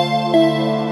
Música